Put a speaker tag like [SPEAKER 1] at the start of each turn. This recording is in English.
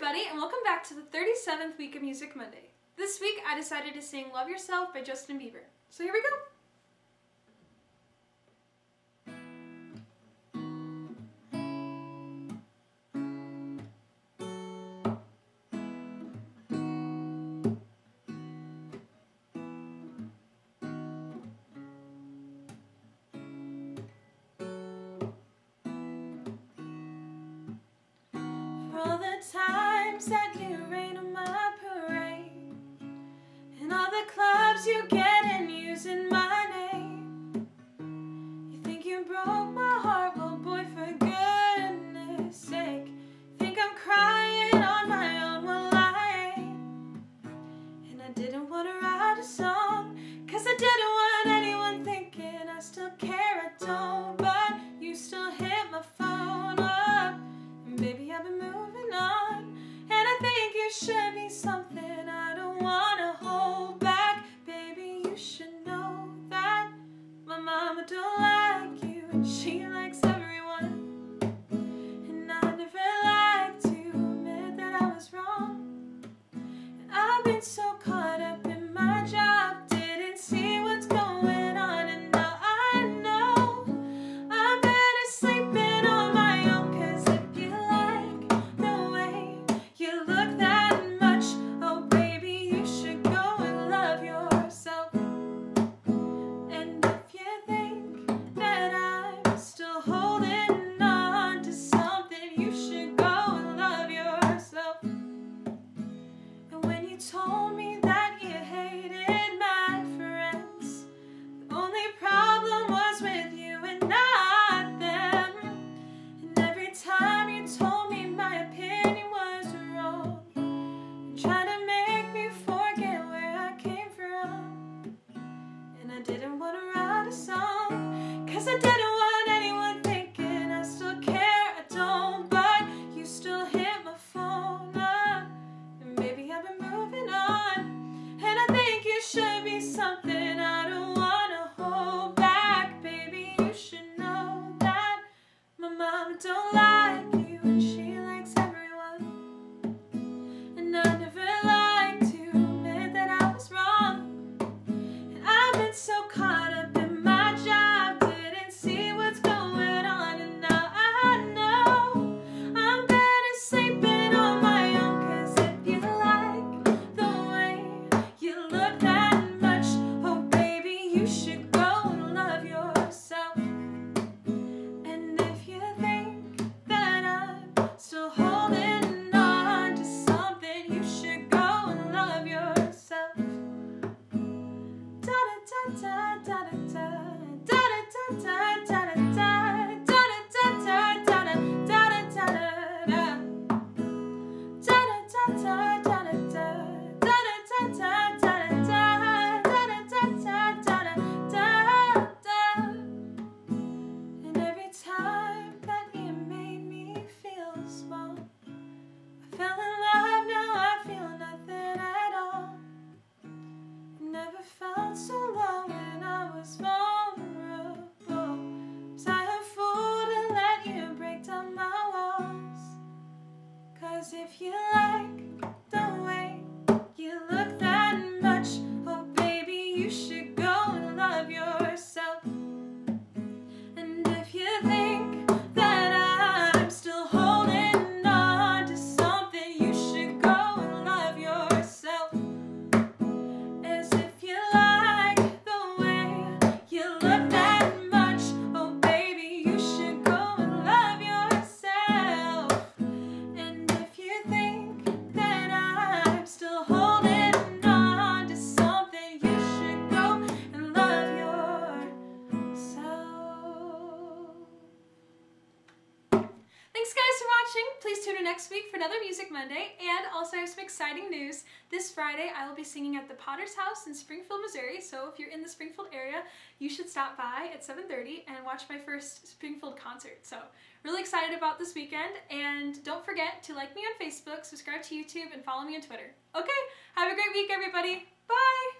[SPEAKER 1] everybody, and welcome back to the 37th week of Music Monday. This week I decided to sing Love Yourself by Justin Bieber. So here we go.
[SPEAKER 2] For the times that you rain on my parade, and all the clubs you get in using my name. You think you broke my heart, well, boy, for goodness sake. Think I'm crying on my own, well, I ain't. And I didn't want to write a song, cause I didn't want anyone thinking I still care, I don't. Didn't want to write a song, cause I didn't want anyone thinking I still care. I don't, but you still hit my phone up. And maybe I've been moving on. And I think you should be something I don't wanna hold back. Baby, you should know that my mama don't like fell
[SPEAKER 1] tune in next week for another Music Monday. And also I have some exciting news. This Friday I will be singing at the Potter's House in Springfield, Missouri. So if you're in the Springfield area, you should stop by at 7.30 and watch my first Springfield concert. So really excited about this weekend. And don't forget to like me on Facebook, subscribe to YouTube, and follow me on Twitter. Okay, have a great week everybody. Bye!